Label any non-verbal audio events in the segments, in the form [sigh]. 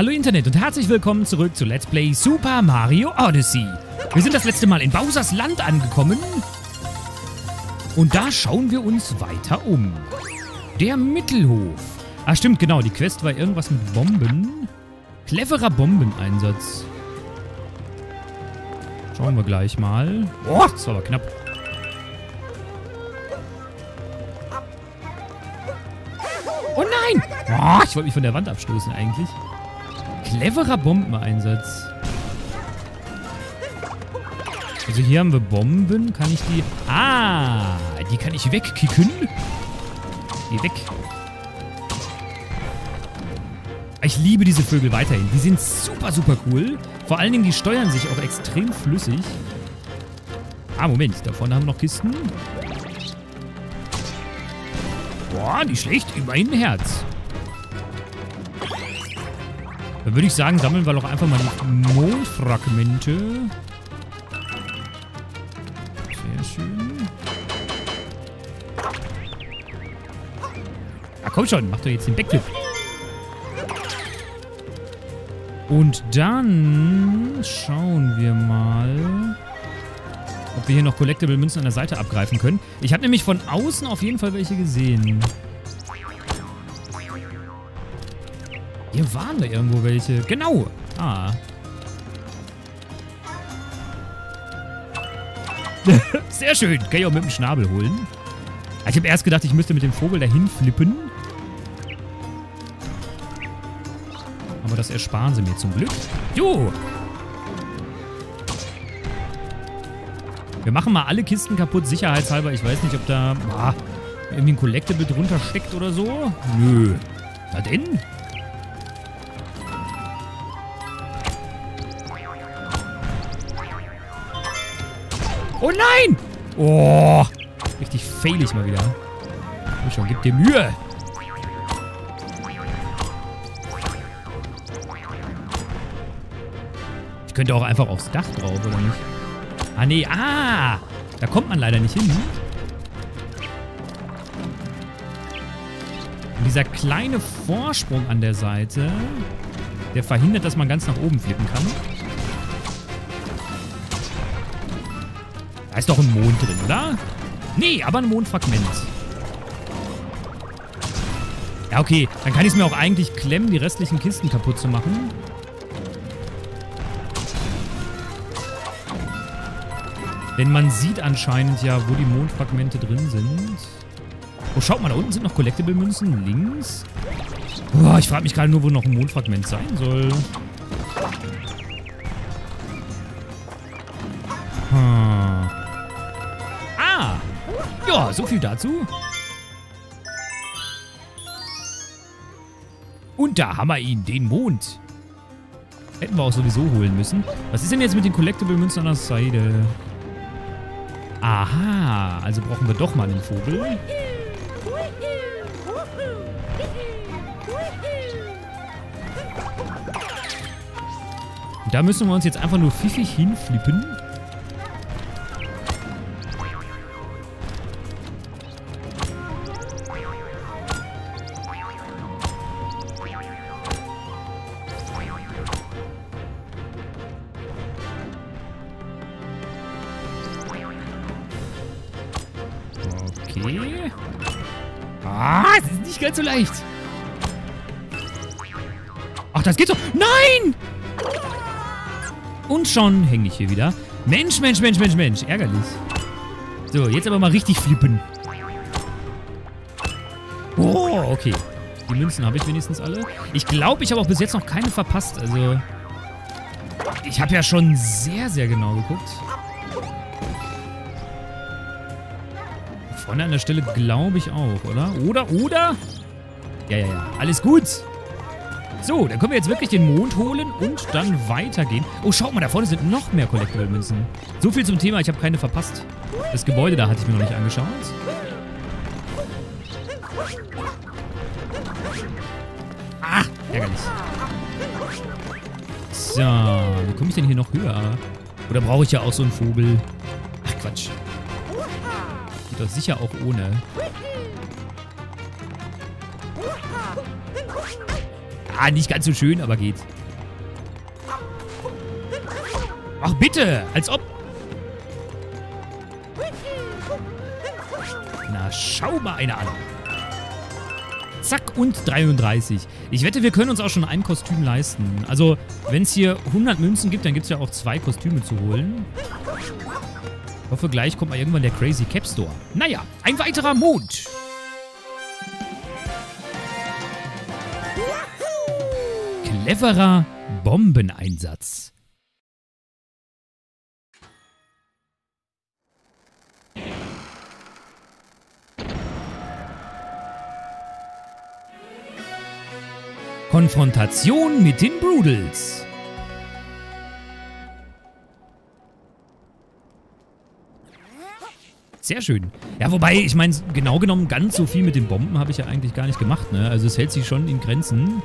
Hallo Internet und herzlich willkommen zurück zu Let's Play Super Mario Odyssey. Wir sind das letzte Mal in Bowsers Land angekommen. Und da schauen wir uns weiter um. Der Mittelhof. Ah stimmt, genau, die Quest war irgendwas mit Bomben. Cleverer Bombeneinsatz. Schauen wir gleich mal. Boah, das war aber knapp. Oh nein! Oh, ich wollte mich von der Wand abstoßen eigentlich. Cleverer Bombeneinsatz. Also hier haben wir Bomben. Kann ich die... Ah, die kann ich wegkicken. Geh weg. Ich liebe diese Vögel weiterhin. Die sind super, super cool. Vor allen Dingen, die steuern sich auch extrem flüssig. Ah, Moment. Da vorne haben wir noch Kisten. Boah, nicht schlecht. Immerhin ein Herz. Dann würde ich sagen, sammeln wir doch einfach mal die Mondfragmente. Sehr schön. Ah, komm schon. Mach doch jetzt den Backflip. Und dann schauen wir mal, ob wir hier noch Collectible Münzen an der Seite abgreifen können. Ich habe nämlich von außen auf jeden Fall welche gesehen. Hier waren da irgendwo welche. Genau. Ah. [laughs] Sehr schön. Kann ich auch mit dem Schnabel holen. Ich habe erst gedacht, ich müsste mit dem Vogel dahin flippen. Aber das ersparen sie mir zum Glück. Jo! Wir machen mal alle Kisten kaputt, sicherheitshalber. Ich weiß nicht, ob da boah, irgendwie ein Collectible drunter steckt oder so. Nö. Na denn? Oh nein! Oh, richtig failig mal wieder. Komm schon, gib dir Mühe. Ich könnte auch einfach aufs Dach drauf, oder nicht? Ah, nee. Ah! Da kommt man leider nicht hin. Und dieser kleine Vorsprung an der Seite, der verhindert, dass man ganz nach oben flippen kann. Ist doch ein Mond drin, oder? Nee, aber ein Mondfragment. Ja, okay. Dann kann ich es mir auch eigentlich klemmen, die restlichen Kisten kaputt zu machen. Denn man sieht anscheinend ja, wo die Mondfragmente drin sind. Oh, schaut mal, da unten sind noch Collectible-Münzen. Links. Boah, ich frage mich gerade nur, wo noch ein Mondfragment sein soll. Ja, so viel dazu. Und da haben wir ihn, den Mond. Hätten wir auch sowieso holen müssen. Was ist denn jetzt mit den Collectible-Münzen an der Seite? Aha, also brauchen wir doch mal einen Vogel. Da müssen wir uns jetzt einfach nur pfiffig hinflippen. Nicht ganz so leicht. Ach, das geht so. Nein! Und schon hänge ich hier wieder. Mensch, Mensch, Mensch, Mensch, Mensch. Ärgerlich. So, jetzt aber mal richtig flippen. Oh, okay. Die Münzen habe ich wenigstens alle. Ich glaube, ich habe auch bis jetzt noch keine verpasst. Also, ich habe ja schon sehr, sehr genau geguckt. Vorne an der Stelle glaube ich auch, oder? Oder, oder? Ja, ja, ja. Alles gut. So, dann können wir jetzt wirklich den Mond holen und dann weitergehen. Oh, schaut mal, da vorne sind noch mehr Collectible-Münzen. So viel zum Thema, ich habe keine verpasst. Das Gebäude da hatte ich mir noch nicht angeschaut. Ah, ärgerlich. So, wie komme ich denn hier noch höher? Oder brauche ich ja auch so einen Vogel? Ach, Quatsch. Geht doch sicher auch ohne. Ah, nicht ganz so schön, aber geht. Ach bitte, als ob... Na, schau mal einer an. Zack und 33. Ich wette, wir können uns auch schon ein Kostüm leisten. Also, wenn es hier 100 Münzen gibt, dann gibt es ja auch zwei Kostüme zu holen. Ich hoffe, gleich kommt mal irgendwann der Crazy Cap Store. Naja, ein weiterer Mond. Cleverer Bombeneinsatz. Konfrontation mit den Brudels. Sehr schön. Ja, wobei, ich meine, genau genommen, ganz so viel mit den Bomben habe ich ja eigentlich gar nicht gemacht, ne? Also es hält sich schon in Grenzen.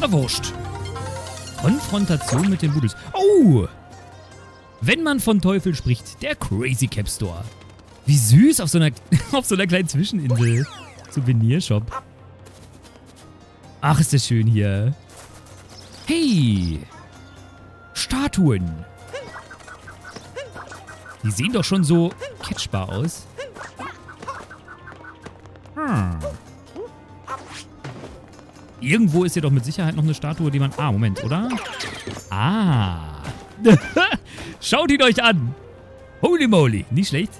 Na, wurscht. Konfrontation mit den Brudels. Oh! Wenn man von Teufel spricht, der Crazy Cap Store. Wie süß auf so einer, [laughs] auf so einer kleinen Zwischeninsel. Souvenirshop. Ach, ist das schön hier. Hey! Statuen. Die sehen doch schon so catchbar aus. Irgendwo ist hier doch mit Sicherheit noch eine Statue, die man... Ah, Moment, oder? Ah. [laughs] Schaut ihn euch an. Holy moly. Nicht schlecht.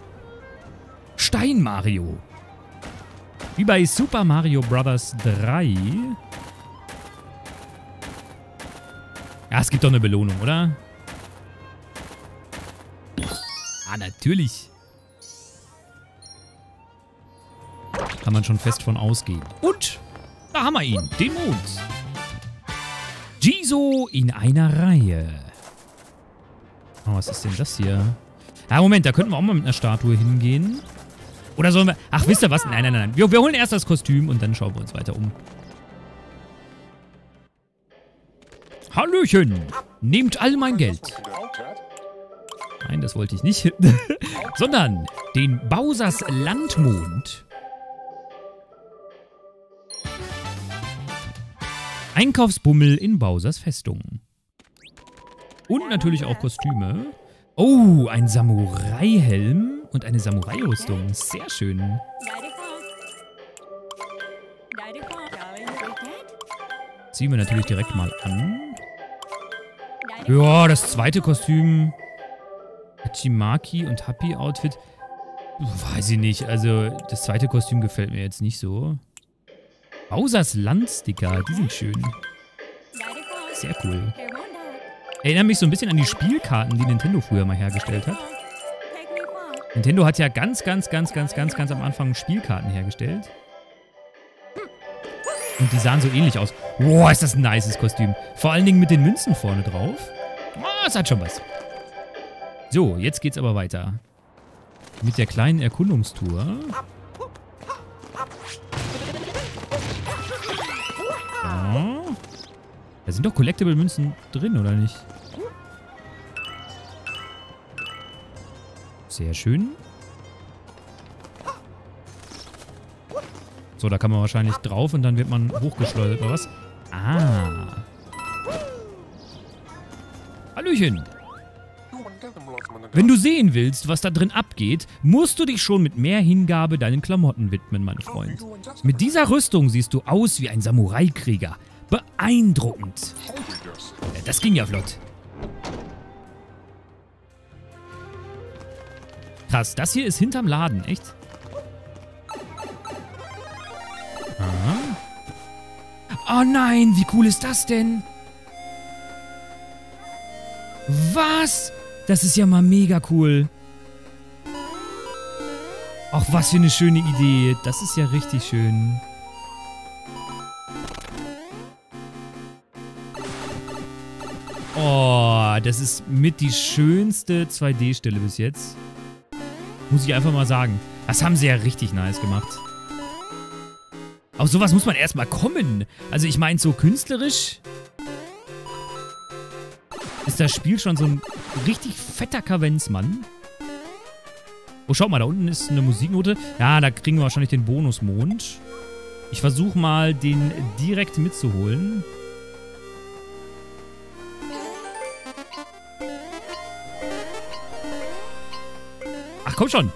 Stein Mario. Wie bei Super Mario Bros. 3 Ja, es gibt doch eine Belohnung, oder? Ah, natürlich. Kann man schon fest von ausgehen. Und da haben wir ihn, den Mond. Jiso in einer Reihe. Oh, was ist denn das hier? Ah, Moment, da könnten wir auch mal mit einer Statue hingehen. Oder sollen wir... Ach, wisst ihr was? Nein, nein, nein. Wir, wir holen erst das Kostüm und dann schauen wir uns weiter um. Hallöchen! Nehmt all mein Geld. Nein, das wollte ich nicht. [laughs] Sondern den Bausers Landmond. Einkaufsbummel in Bausers Festung. Und natürlich auch Kostüme. Oh, ein Samurai-Helm und eine Samurai-Rüstung. Sehr schön. Ziehen wir natürlich direkt mal an. Ja, das zweite Kostüm. Hachimaki und Happy Outfit. Weiß ich nicht. Also, das zweite Kostüm gefällt mir jetzt nicht so. Bowsers Landsticker, die sind schön. Sehr cool. Erinnert mich so ein bisschen an die Spielkarten, die Nintendo früher mal hergestellt hat. Nintendo hat ja ganz, ganz, ganz, ganz, ganz, ganz am Anfang Spielkarten hergestellt. Und die sahen so ähnlich aus. Boah, ist das ein nices Kostüm. Vor allen Dingen mit den Münzen vorne drauf. Oh, es hat schon was. So, jetzt geht's aber weiter. Mit der kleinen Erkundungstour. Da sind doch Collectible-Münzen drin, oder nicht? Sehr schön. So, da kann man wahrscheinlich drauf und dann wird man hochgeschleudert, oder was? Ah. Hallöchen. Wenn du sehen willst, was da drin abgeht, musst du dich schon mit mehr Hingabe deinen Klamotten widmen, mein Freund. Mit dieser Rüstung siehst du aus wie ein Samurai-Krieger. Beeindruckend. Das ging ja flott. Krass, das hier ist hinterm Laden, echt? Aha. Oh nein, wie cool ist das denn? Was? Das ist ja mal mega cool. Ach, was für eine schöne Idee. Das ist ja richtig schön. Oh, das ist mit die schönste 2D-Stelle bis jetzt. Muss ich einfach mal sagen. Das haben sie ja richtig nice gemacht. Auf sowas muss man erstmal kommen. Also ich meine, so künstlerisch ist das Spiel schon so ein richtig fetter Kavenzmann. Oh, schaut mal, da unten ist eine Musiknote. Ja, da kriegen wir wahrscheinlich den Bonusmond. Ich versuche mal, den direkt mitzuholen. Komm schon.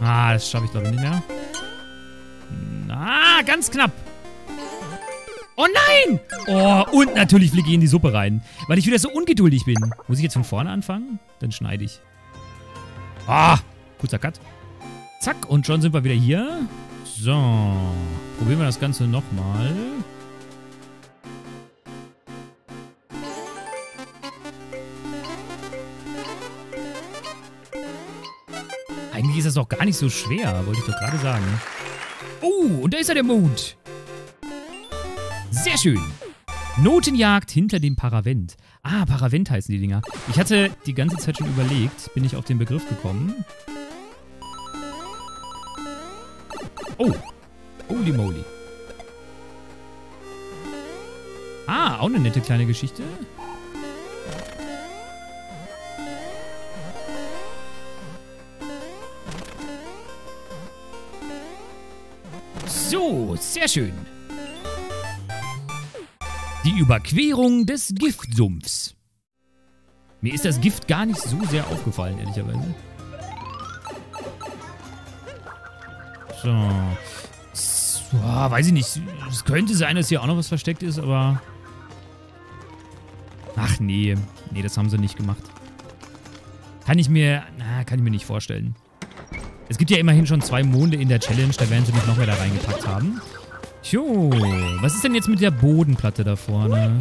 Ah, das schaffe ich glaube ich nicht mehr. Ah, ganz knapp. Oh nein! Oh, und natürlich fliege ich in die Suppe rein. Weil ich wieder so ungeduldig bin. Muss ich jetzt von vorne anfangen? Dann schneide ich. Ah, kurzer Cut. Zack, und schon sind wir wieder hier. So, probieren wir das Ganze nochmal. Eigentlich ist das doch gar nicht so schwer, wollte ich doch gerade sagen. Oh, und da ist ja der Mond. Sehr schön. Notenjagd hinter dem Paravent. Ah, Paravent heißen die Dinger. Ich hatte die ganze Zeit schon überlegt, bin ich auf den Begriff gekommen. Oh. Holy moly. Ah, auch eine nette kleine Geschichte. So, sehr schön. Die Überquerung des Giftsumpfs. Mir ist das Gift gar nicht so sehr aufgefallen, ehrlicherweise. So. so weiß ich nicht. Es könnte sein, dass hier auch noch was versteckt ist, aber... Ach nee. Nee, das haben sie nicht gemacht. Kann ich mir... Na, kann ich mir nicht vorstellen. Es gibt ja immerhin schon zwei Monde in der Challenge, da werden sie nicht noch mehr da reingepackt haben. Jo, was ist denn jetzt mit der Bodenplatte da vorne?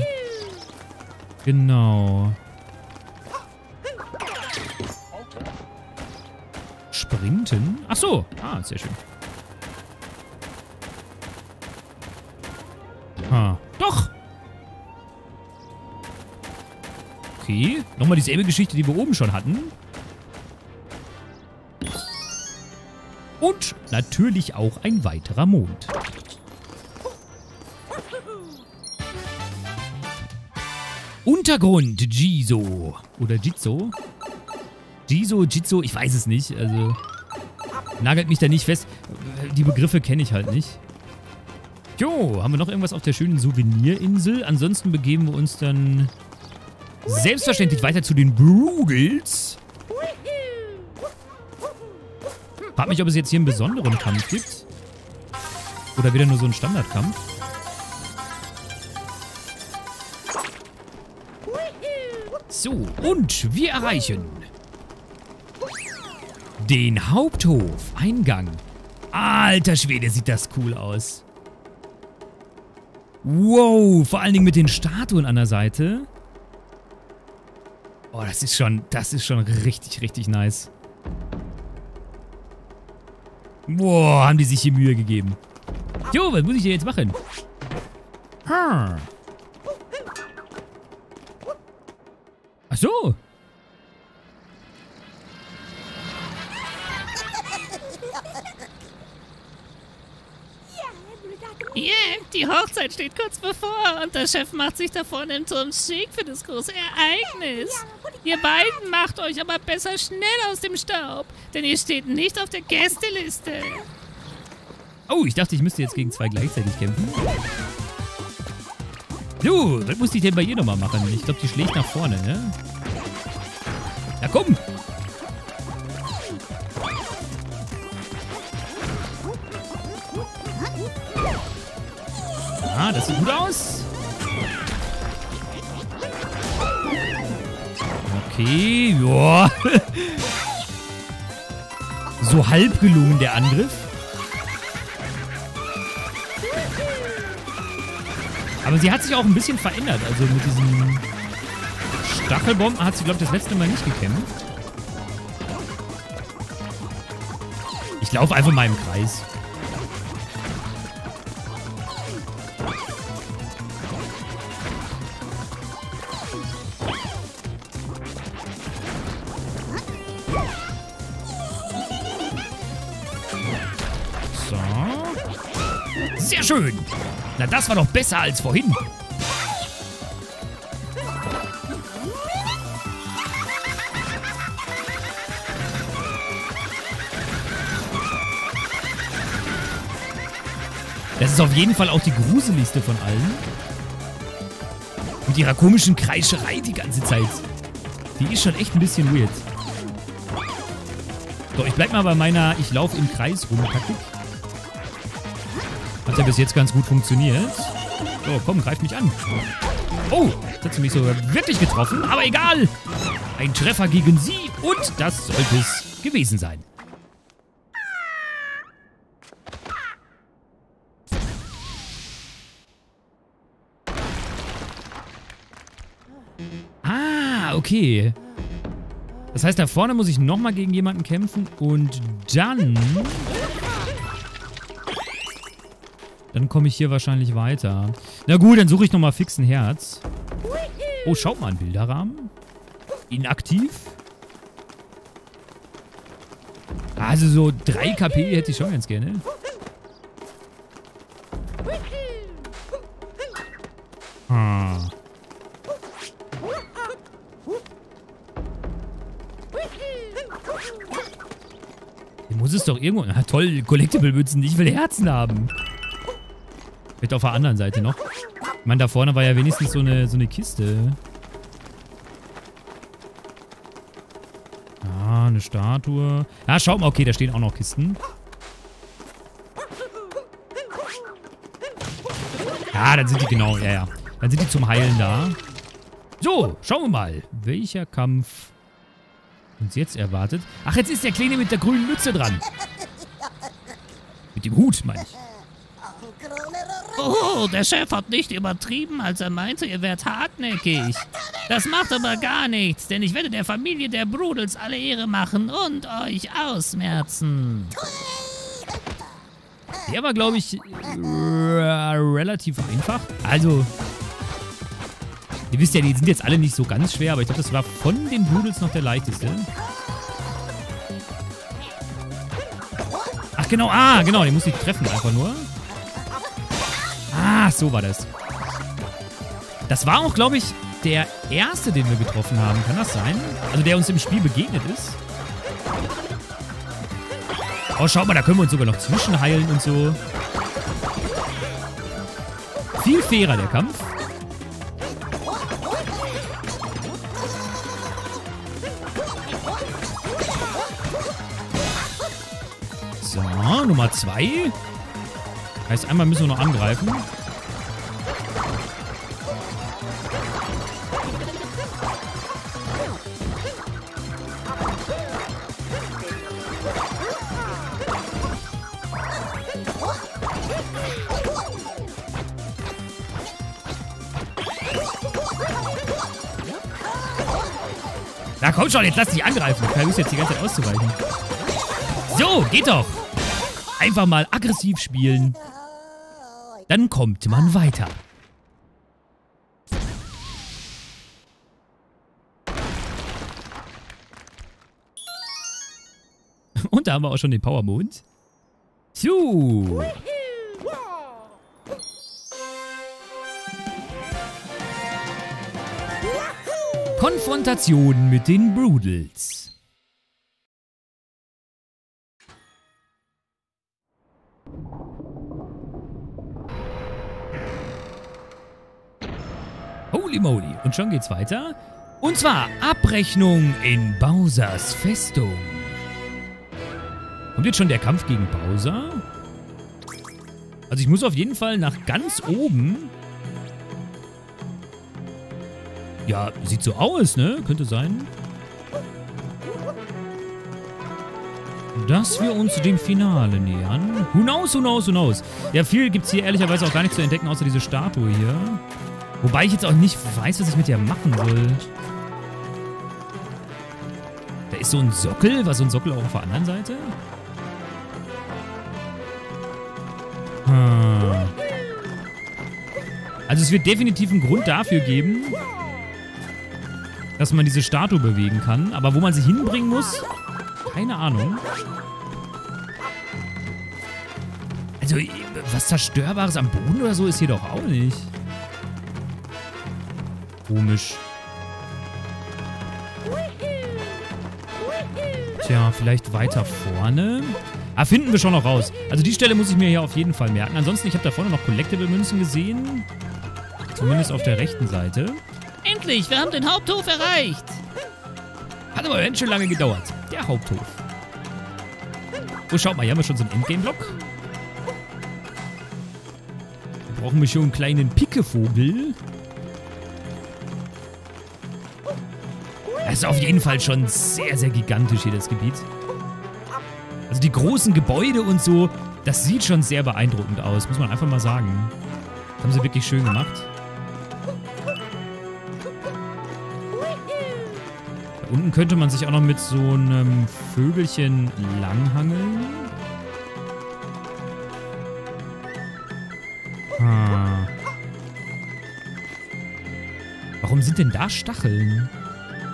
Genau. Sprinten? Ach so. Ah, sehr schön. Ah, doch. Okay, nochmal dieselbe Geschichte, die wir oben schon hatten. Und natürlich auch ein weiterer Mond. Untergrund, Jizo. Oder Jitzo. Jizo, Jitzo, ich weiß es nicht. Also, nagelt mich da nicht fest. Die Begriffe kenne ich halt nicht. Jo, haben wir noch irgendwas auf der schönen Souvenirinsel? Ansonsten begeben wir uns dann selbstverständlich weiter zu den Brugels. Frag mich, ob es jetzt hier einen besonderen Kampf gibt. Oder wieder nur so ein Standardkampf. So, und wir erreichen den Haupthof. Eingang. Alter Schwede, sieht das cool aus. Wow, vor allen Dingen mit den Statuen an der Seite. Oh, das ist schon, das ist schon richtig, richtig nice. Boah, haben die sich hier Mühe gegeben. Jo, was muss ich hier jetzt machen? Hm. Ach so. Yeah, die Hochzeit steht kurz bevor und der Chef macht sich da vorne im Turm schick für das große Ereignis. Ihr beiden macht euch aber besser schnell aus dem Staub, denn ihr steht nicht auf der Gästeliste. Oh, ich dachte, ich müsste jetzt gegen zwei gleichzeitig kämpfen. Du, was muss ich denn bei ihr nochmal machen? Ich glaube, die schlägt nach vorne, ne? Ja, komm! Ah, das sieht gut aus. Okay, [laughs] ja. So halb gelungen der Angriff. Aber sie hat sich auch ein bisschen verändert. Also mit diesen Stachelbomben hat sie, glaube ich, das letzte Mal nicht gekämpft. Ich laufe einfach mal im Kreis. Sehr schön. Na, das war doch besser als vorhin. Das ist auf jeden Fall auch die gruseligste von allen. Mit ihrer komischen Kreischerei die ganze Zeit. Die ist schon echt ein bisschen weird. So, ich bleib mal bei meiner Ich laufe im Kreis rum Taktik. Hat ja bis jetzt ganz gut funktioniert. So, komm, greif mich an. Oh, jetzt hat sie mich sogar wirklich getroffen, aber egal. Ein Treffer gegen sie und das sollte es gewesen sein. Ah, okay. Das heißt, da vorne muss ich nochmal gegen jemanden kämpfen und dann... Dann komme ich hier wahrscheinlich weiter. Na gut, dann suche ich nochmal fix ein Herz. Oh, schaut mal, ein Bilderrahmen. Inaktiv. Also so 3 KP hätte ich schon ganz gerne. Hm. Hier muss es doch irgendwo... Na toll, Collectible-Mützen. Ich will Herzen haben. Vielleicht auf der anderen Seite noch. Ich meine, da vorne war ja wenigstens so eine, so eine Kiste. Ah, eine Statue. Ah, schaut mal, okay, da stehen auch noch Kisten. Ja, dann sind die genau, ja, ja. Dann sind die zum Heilen da. So, schauen wir mal, welcher Kampf uns jetzt erwartet. Ach, jetzt ist der Kleine mit der grünen Mütze dran. Mit dem Hut, meine ich. Oh, der Chef hat nicht übertrieben, als er meinte, ihr wärt hartnäckig. Das macht aber gar nichts, denn ich werde der Familie der Brudels alle Ehre machen und euch ausmerzen. Der war, glaube ich, relativ einfach. Also, ihr wisst ja, die sind jetzt alle nicht so ganz schwer, aber ich glaube, das war von den Brudels noch der leichteste. Ach genau, ah, genau, den muss ich treffen einfach nur. Ah, so war das. Das war auch, glaube ich, der erste, den wir getroffen haben. Kann das sein? Also der uns im Spiel begegnet ist. Oh, schaut mal, da können wir uns sogar noch zwischenheilen und so. Viel fairer, der Kampf. So, Nummer zwei. Heißt, einmal müssen wir noch angreifen. Schon, jetzt lass dich angreifen. Ich versuche jetzt die ganze Zeit auszuweichen. So, geht doch. Einfach mal aggressiv spielen. Dann kommt man weiter. Und da haben wir auch schon den Power Mond. So. Konfrontation mit den Brudels. Holy moly. Und schon geht's weiter. Und zwar Abrechnung in Bowsers Festung. Kommt jetzt schon der Kampf gegen Bowser? Also ich muss auf jeden Fall nach ganz oben. Ja, sieht so aus, ne? Könnte sein. Dass wir uns dem Finale nähern. Who knows, who knows, who knows. Ja, viel gibt es hier ehrlicherweise auch gar nicht zu entdecken, außer diese Statue hier. Wobei ich jetzt auch nicht weiß, was ich mit der machen soll. Da ist so ein Sockel. War so ein Sockel auch auf der anderen Seite? Hm. Also es wird definitiv einen Grund dafür geben, dass man diese Statue bewegen kann. Aber wo man sie hinbringen muss, keine Ahnung. Also was Zerstörbares am Boden oder so ist hier doch auch nicht. Komisch. Tja, vielleicht weiter vorne. Ah, finden wir schon noch raus. Also die Stelle muss ich mir hier auf jeden Fall merken. Ansonsten, ich habe da vorne noch Collectible-Münzen gesehen. Zumindest auf der rechten Seite. Endlich, wir haben den Haupthof erreicht. Hat aber ganz schön lange gedauert. Der Haupthof. Oh, schaut mal, hier haben wir schon so einen Endgame-Block. Da brauchen wir schon einen kleinen Pickevogel. Das ist auf jeden Fall schon sehr, sehr gigantisch hier, das Gebiet. Also die großen Gebäude und so, das sieht schon sehr beeindruckend aus, muss man einfach mal sagen. Das haben sie wirklich schön gemacht. Unten könnte man sich auch noch mit so einem Vögelchen langhangeln. Ah. Warum sind denn da Stacheln?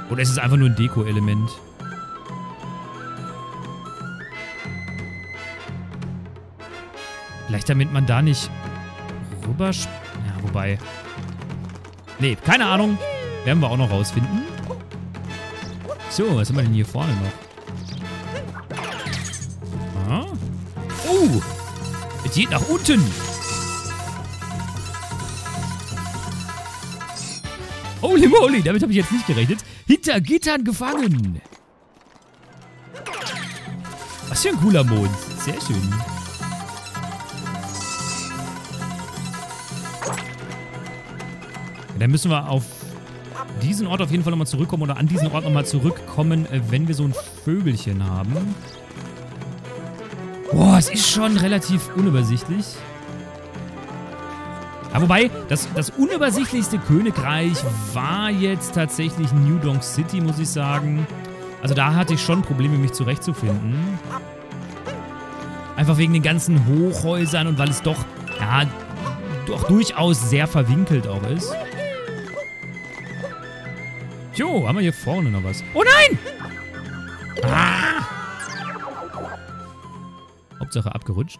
Oder ist es einfach nur ein Deko-Element? Vielleicht damit man da nicht rüber... Ja, wobei... Nee, keine Ahnung. Werden wir auch noch rausfinden. So, was haben wir denn hier vorne noch? Ah. Oh! Es geht nach unten! Holy moly, damit habe ich jetzt nicht gerechnet. Hinter Gittern gefangen. Was für ein cooler Mond. Sehr schön. Dann müssen wir auf diesen Ort auf jeden Fall nochmal zurückkommen oder an diesen Ort nochmal zurückkommen, äh, wenn wir so ein Vögelchen haben. Boah, es ist schon relativ unübersichtlich. Ja, wobei, das, das unübersichtlichste Königreich war jetzt tatsächlich New Donk City, muss ich sagen. Also da hatte ich schon Probleme, mich zurechtzufinden. Einfach wegen den ganzen Hochhäusern und weil es doch, ja, doch durchaus sehr verwinkelt auch ist. Jo, haben wir hier vorne noch was. Oh nein! Ah! Hauptsache abgerutscht.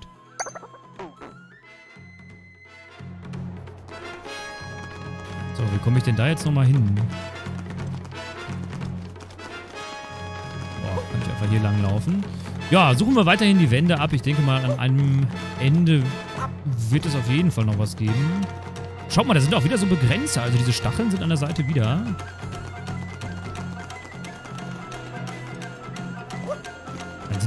So, wie komme ich denn da jetzt nochmal hin? Boah, kann ich einfach hier lang laufen? Ja, suchen wir weiterhin die Wände ab. Ich denke mal, an einem Ende wird es auf jeden Fall noch was geben. Schaut mal, da sind auch wieder so Begrenzer. Also diese Stacheln sind an der Seite wieder.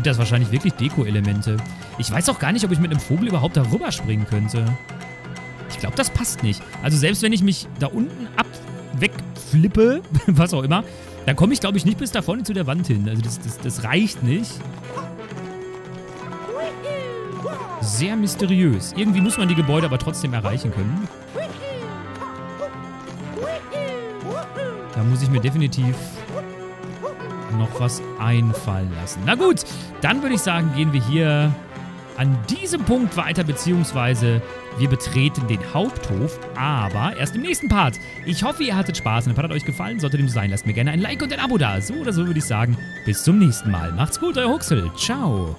Sind das wahrscheinlich wirklich Deko-Elemente. Ich weiß auch gar nicht, ob ich mit einem Vogel überhaupt darüber springen könnte. Ich glaube, das passt nicht. Also selbst wenn ich mich da unten ab wegflippe, [laughs] was auch immer, dann komme ich, glaube ich, nicht bis da vorne zu der Wand hin. Also das, das, das reicht nicht. Sehr mysteriös. Irgendwie muss man die Gebäude aber trotzdem erreichen können. Da muss ich mir definitiv noch was einfallen lassen. Na gut, dann würde ich sagen, gehen wir hier an diesem Punkt weiter, beziehungsweise wir betreten den Haupthof, aber erst im nächsten Part. Ich hoffe, ihr hattet Spaß und der Part hat euch gefallen. Sollte dem so sein, lasst mir gerne ein Like und ein Abo da. So oder so würde ich sagen, bis zum nächsten Mal. Macht's gut, euer Huxel. Ciao.